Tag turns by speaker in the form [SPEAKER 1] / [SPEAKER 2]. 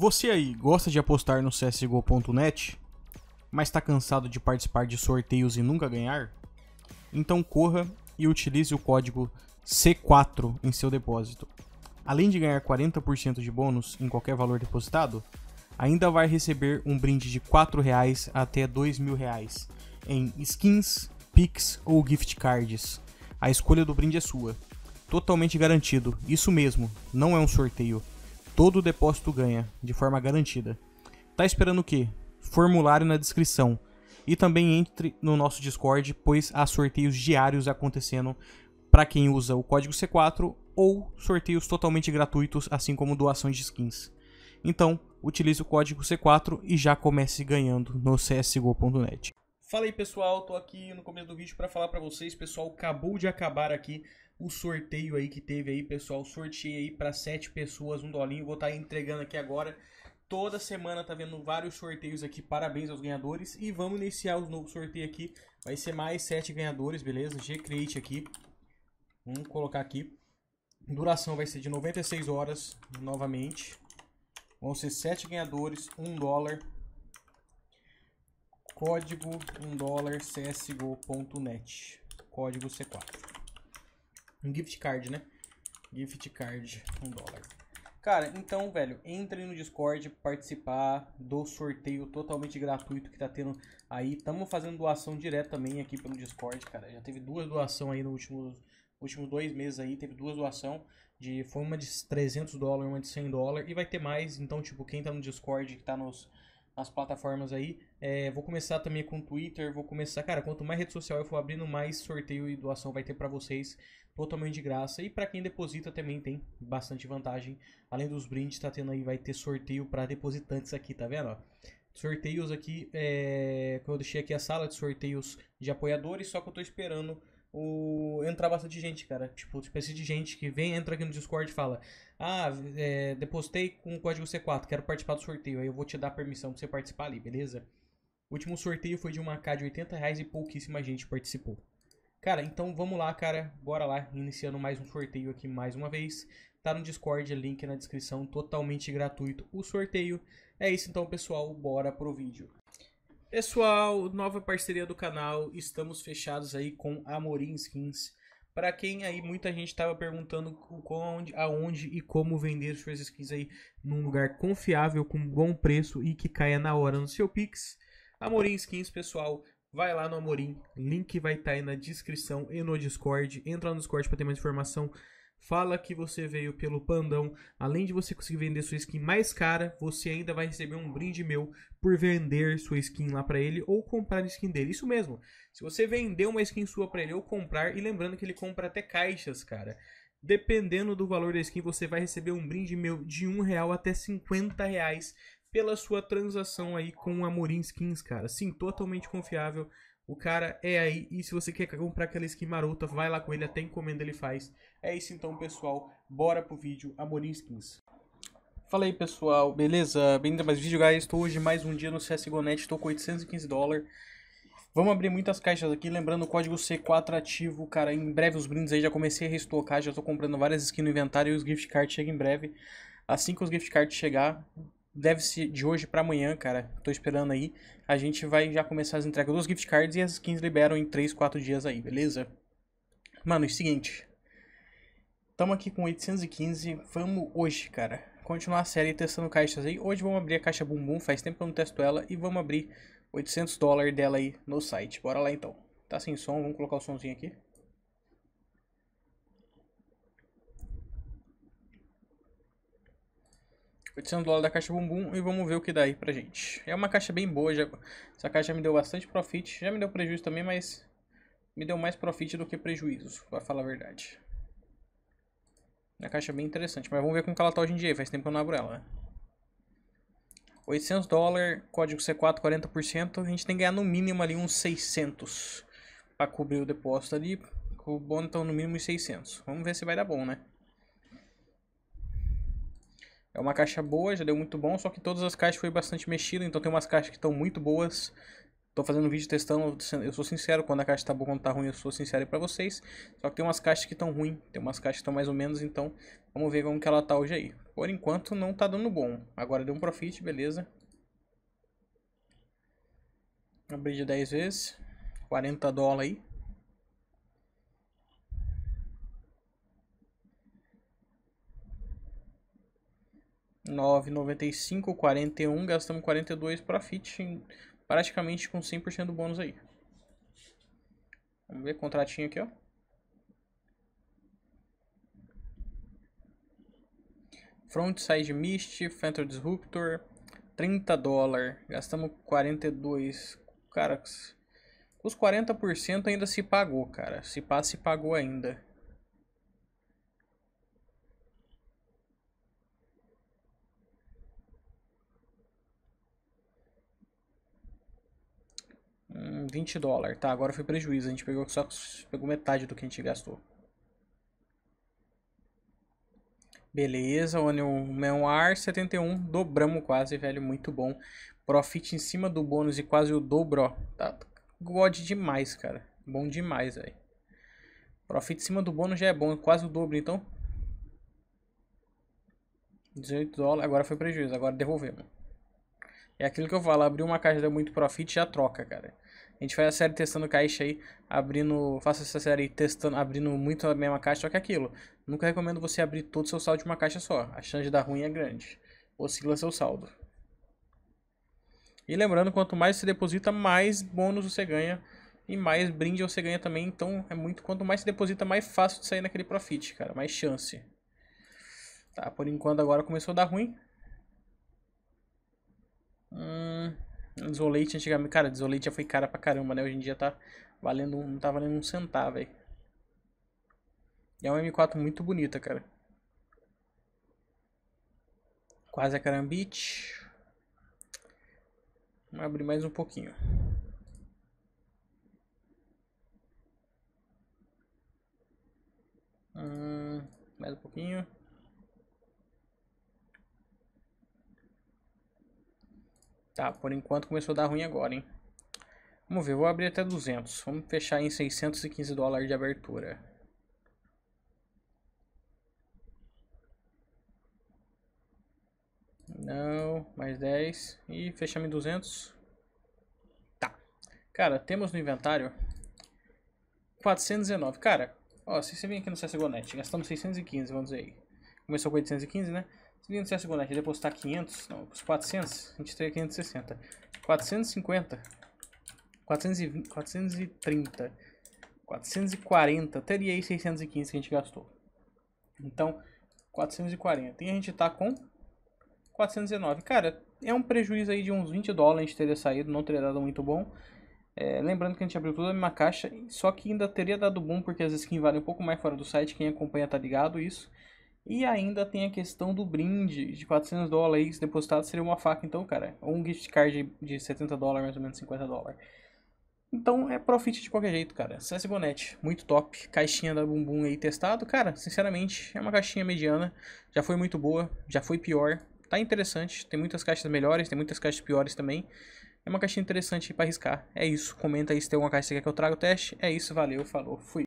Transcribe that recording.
[SPEAKER 1] Você aí gosta de apostar no CSGO.net, mas está cansado de participar de sorteios e nunca ganhar? Então corra e utilize o código C4 em seu depósito. Além de ganhar 40% de bônus em qualquer valor depositado, ainda vai receber um brinde de R$ 4,00 até R$ 2.000 em skins, pix ou gift cards. A escolha do brinde é sua. Totalmente garantido. Isso mesmo, não é um sorteio. Todo depósito ganha, de forma garantida. Tá esperando o quê? Formulário na descrição. E também entre no nosso Discord, pois há sorteios diários acontecendo para quem usa o código C4 ou sorteios totalmente gratuitos, assim como doações de skins. Então, utilize o código C4 e já comece ganhando no csgo.net. Fala aí pessoal, tô aqui no começo do vídeo para falar para vocês, pessoal, acabou de acabar aqui o sorteio aí que teve aí, pessoal, sorteio aí para sete pessoas, um dolinho, vou estar tá entregando aqui agora. Toda semana tá vendo vários sorteios aqui, parabéns aos ganhadores e vamos iniciar o novo sorteio aqui. Vai ser mais sete ganhadores, beleza? G-Create aqui. Vamos colocar aqui. Duração vai ser de 96 horas, novamente. Vão ser sete ganhadores, um dólar Código 1 dólar csgo.net. Código C4. Um gift card, né? Gift card 1 dólar. Cara, então, velho, entre no Discord participar do sorteio totalmente gratuito que tá tendo aí. Tamo fazendo doação direto também aqui pelo Discord, cara. Já teve duas doações aí nos últimos, últimos dois meses aí. Teve duas doações. De, foi uma de 300 dólares, uma de 100 dólares. E vai ter mais. Então, tipo, quem tá no Discord, que tá nos as plataformas aí. É, vou começar também com o Twitter, vou começar, cara, quanto mais rede social eu for abrindo, mais sorteio e doação vai ter para vocês, totalmente de graça. E para quem deposita também tem bastante vantagem. Além dos brindes, tá tendo aí, vai ter sorteio para depositantes aqui, tá vendo? Sorteios aqui, é, eu deixei aqui a sala de sorteios de apoiadores, só que eu tô esperando o entrar bastante gente, cara. Tipo, espécie de gente que vem, entra aqui no Discord e fala: Ah, é, depositei com o código C4, quero participar do sorteio. Aí eu vou te dar permissão pra você participar ali, beleza? O último sorteio foi de uma K de 80 reais e pouquíssima gente participou. Cara, então vamos lá, cara. Bora lá, iniciando mais um sorteio aqui mais uma vez. Tá no Discord, link na descrição, totalmente gratuito o sorteio. É isso então, pessoal. Bora pro vídeo. Pessoal, nova parceria do canal, estamos fechados aí com Amorim Skins. Para quem aí muita gente estava perguntando onde, aonde e como vender suas skins aí num lugar confiável com bom preço e que caia na hora no seu Pix. Amorim Skins, pessoal, vai lá no Amorim, link vai estar tá aí na descrição e no Discord. Entra no Discord para ter mais informação fala que você veio pelo Pandão. Além de você conseguir vender sua skin mais cara, você ainda vai receber um brinde meu por vender sua skin lá para ele ou comprar a skin dele. Isso mesmo. Se você vender uma skin sua para ele ou comprar, e lembrando que ele compra até caixas, cara. Dependendo do valor da skin, você vai receber um brinde meu de um real até 50 reais pela sua transação aí com o Amorim Skins, cara. Sim, totalmente confiável. O cara é aí. E se você quer comprar aquela skin marota, vai lá com ele, até encomenda ele faz. É isso então, pessoal. Bora pro vídeo Amorim Skins. Fala aí, pessoal. Beleza? Bem-vindo a mais vídeo, guys. Estou hoje mais um dia no CSGO.net. Estou com 815 dólares. Vamos abrir muitas caixas aqui. Lembrando o código C4 ativo. Cara, em breve os brindes aí. Já comecei a restocar. Já estou comprando várias skins no inventário. E os gift cards chegam em breve. Assim que os gift cards chegar, deve ser de hoje para amanhã, cara. Tô esperando aí. A gente vai já começar as entregas dos gift cards e as skins liberam em 3, 4 dias aí, beleza? Mano, é o seguinte. Tamo aqui com 815. Vamos hoje, cara, continuar a série testando caixas aí. Hoje vamos abrir a caixa bumbum, faz tempo que eu não testo ela. E vamos abrir 800 dólares dela aí no site. Bora lá então. Tá sem som, vamos colocar o somzinho aqui. 800 dólares da caixa bumbum e vamos ver o que dá aí pra gente. É uma caixa bem boa, já, essa caixa me deu bastante profit, já me deu prejuízo também, mas me deu mais profit do que prejuízo, pra falar a verdade. É uma caixa bem interessante, mas vamos ver como ela tá hoje em dia, faz tempo que eu não abro ela, né? 800 dólares, código C4 40%, a gente tem que ganhar no mínimo ali uns 600 para cobrir o depósito ali, o bônus então no mínimo uns 600. Vamos ver se vai dar bom, né? É uma caixa boa, já deu muito bom, só que todas as caixas foi bastante mexido, então tem umas caixas que estão muito boas, tô fazendo vídeo testando, eu sou sincero, quando a caixa tá boa, quando tá ruim, eu sou sincero para vocês. Só que tem umas caixas que estão ruins, tem umas caixas que estão mais ou menos, então vamos ver como que ela tá hoje aí. Por enquanto não tá dando bom. Agora deu um profit, beleza. Abri de 10 vezes. 40 dólares aí. 9,95, 41, gastamos 42 profit, praticamente com 100% do bônus aí. Vamos ver, contratinho aqui, ó. Frontside Mist, Phantom Disruptor, 30 dólares, gastamos 42, cara, os 40% ainda se pagou, cara, se passa se pagou ainda. Hum, 20 dólares. Tá, agora foi prejuízo. A gente pegou só pegou metade do que a gente gastou. Beleza, Onion Memoir 71. Dobramos quase, velho. Muito bom. Profit em cima do bônus e quase o dobro, ó. Tá God demais, cara. Bom demais, velho. Profit em cima do bônus já é bom. Quase o dobro, então. 18 dólares. Agora foi prejuízo. Agora devolvemos. É aquilo que eu falo, abrir uma caixa deu muito profit, já troca, cara. A gente faz a série testando caixa aí, abrindo, faço essa série testando, abrindo muito a mesma caixa, só que é aquilo. Nunca recomendo você abrir todo o seu saldo de uma caixa só. A chance de dar ruim é grande. Oscila seu saldo. E lembrando, quanto mais você deposita, mais bônus você ganha e mais brinde você ganha também. Então é muito, quanto mais você deposita, mais fácil de sair naquele profit, cara, mais chance. Tá, por enquanto agora começou a dar ruim. Hum, Desolate antigamente. Cara, Desolate já foi cara pra caramba, né? Hoje em dia tá valendo. Não tá valendo um centavo, velho. E é uma M4 muito bonita, cara. Quase a carambite. Vamos abrir mais um pouquinho. Hum, mais um pouquinho. Tá, por enquanto começou a dar ruim agora, hein? Vamos ver, vou abrir até 200. Vamos fechar em 615 dólares de abertura. Não, mais 10. E fechamos em 200. Tá. Cara, temos no inventário 419. Cara, ó, se você vir aqui no CSGO.net, gastamos 615, vamos dizer aí. Começou com 815, né? Se vir no CSGO Net depositar 500, não, os 400, a gente teria 560. 450, 420, 430, 440, teria aí 615 que a gente gastou. Então, 440. E a gente tá com 419. Cara, é um prejuízo aí de uns 20 dólares a gente teria saído, não teria dado muito bom. É, lembrando que a gente abriu tudo na mesma caixa, só que ainda teria dado bom porque as skins valem um pouco mais fora do site, quem acompanha tá ligado isso. E ainda tem a questão do brinde de 400 dólares depositado seria uma faca, então, cara, ou um gift card de 70 dólares, mais ou menos 50 dólares. Então é profit de qualquer jeito, cara. CSGO.net, muito top. Caixinha da Bumbum aí testado. Cara, sinceramente, é uma caixinha mediana. Já foi muito boa, já foi pior. Tá interessante. Tem muitas caixas melhores, tem muitas caixas piores também. É uma caixinha interessante para arriscar. É isso. Comenta aí se tem alguma caixa que quer que eu traga o teste. É isso, valeu, falou, fui.